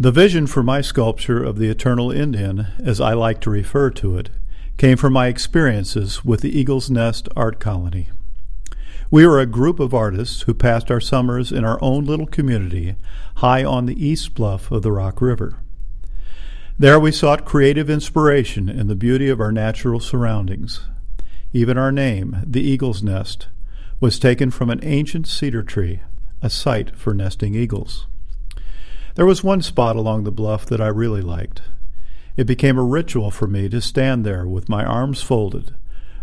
The vision for my sculpture of the Eternal Indian, as I like to refer to it, came from my experiences with the Eagle's Nest Art Colony. We were a group of artists who passed our summers in our own little community high on the east bluff of the Rock River. There we sought creative inspiration in the beauty of our natural surroundings. Even our name, the Eagle's Nest, was taken from an ancient cedar tree, a site for nesting eagles. There was one spot along the bluff that I really liked. It became a ritual for me to stand there with my arms folded,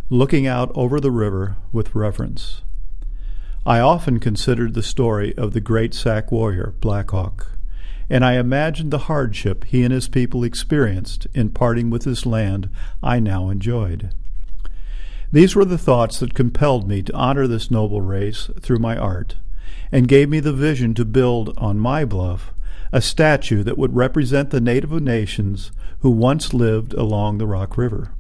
looking out over the river with reverence. I often considered the story of the great Sac warrior, Black Hawk, and I imagined the hardship he and his people experienced in parting with this land I now enjoyed. These were the thoughts that compelled me to honor this noble race through my art, and gave me the vision to build on my bluff a statue that would represent the native nations who once lived along the Rock River.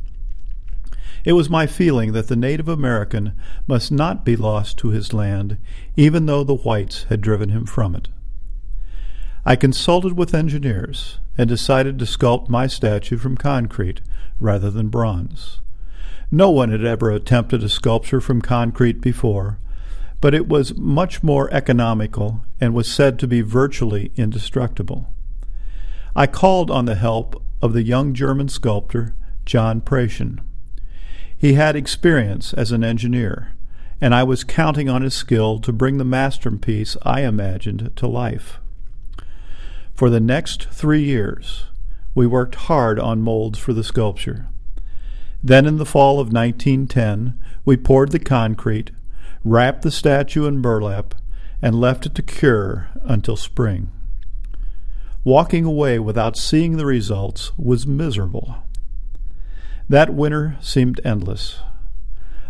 It was my feeling that the Native American must not be lost to his land, even though the whites had driven him from it. I consulted with engineers and decided to sculpt my statue from concrete rather than bronze. No one had ever attempted a sculpture from concrete before, but it was much more economical and was said to be virtually indestructible. I called on the help of the young German sculptor John Prasuhn. He had experience as an engineer, and I was counting on his skill to bring the masterpiece I imagined to life. For the next three years, we worked hard on molds for the sculpture. Then, in the fall of 1910, we poured the concrete, wrapped the statue in burlap, and left it to cure until spring. Walking away without seeing the results was miserable. That winter seemed endless.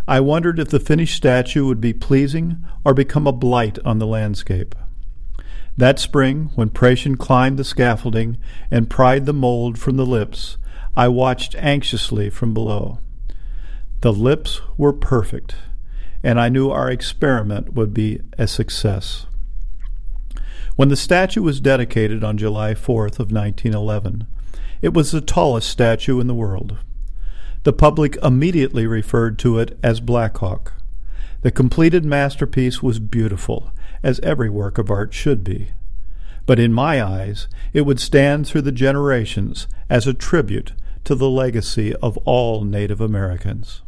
I wondered if the finished statue would be pleasing or become a blight on the landscape. That spring, when Prasuhn climbed the scaffolding and pried the mold from the lips, I watched anxiously from below. The lips were perfect and I knew our experiment would be a success. When the statue was dedicated on July 4th of 1911, it was the tallest statue in the world. The public immediately referred to it as Black Hawk. The completed masterpiece was beautiful, as every work of art should be. But in my eyes, it would stand through the generations as a tribute to the legacy of all Native Americans.